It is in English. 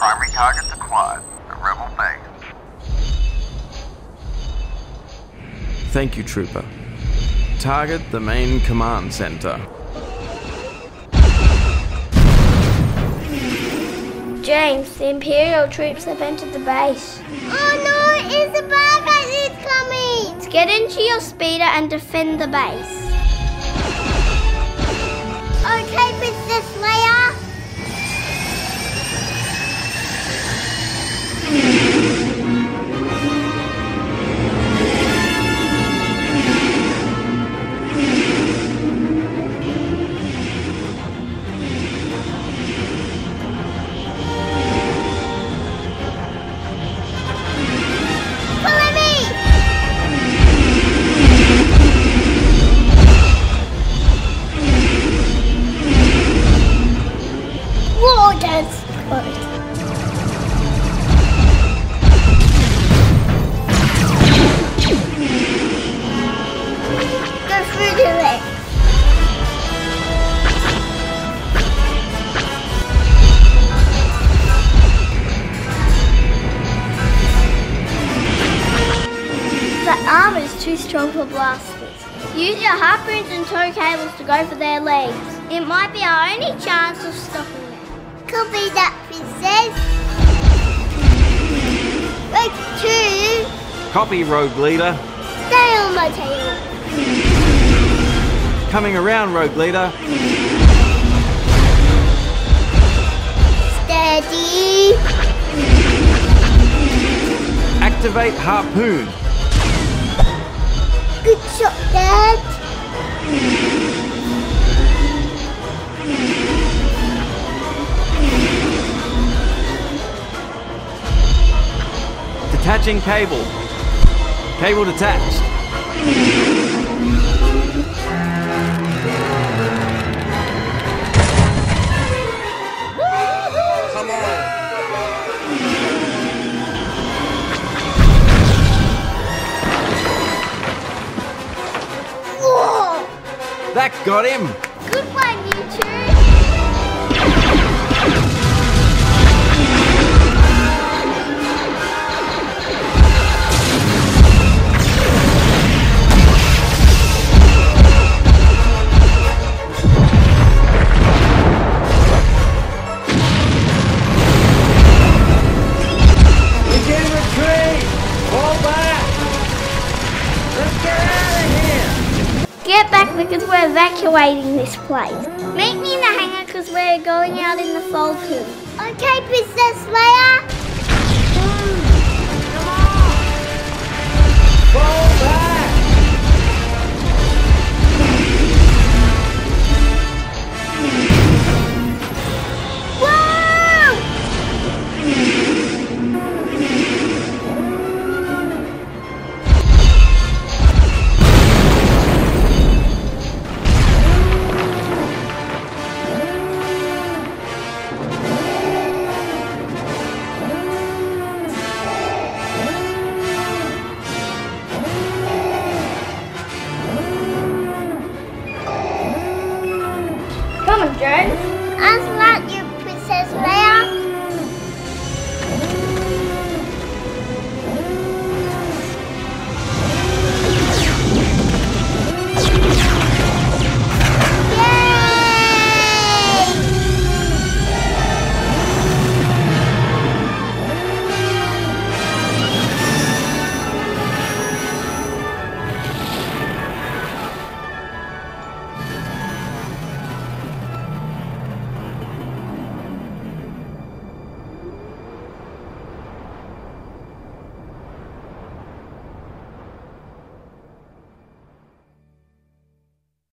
Target's acquired. The rebel base. Thank you, Trooper. Target the main command center. James, the Imperial troops have entered the base. Oh no, it's a bad guy is coming! Let's get into your speeder and defend the base. Okay, Princess Leia. Through the armor is too strong for blasters. Use your harpoons and tow cables to go for their legs. It might be our only chance of stopping them. Copy that, princess. Leg two, Copy, Rogue Leader. stay on my tail. Coming around, Rogue Leader. Steady. Activate harpoon. Good shot, Dad. Detaching cable. Cable detached. Whoa! That got him. Good one, you two. Get back because we're evacuating this place. Meet me in the hangar because we're going out in the Falcon. Okay, Princess Leia. Mm. Mama, Joe. As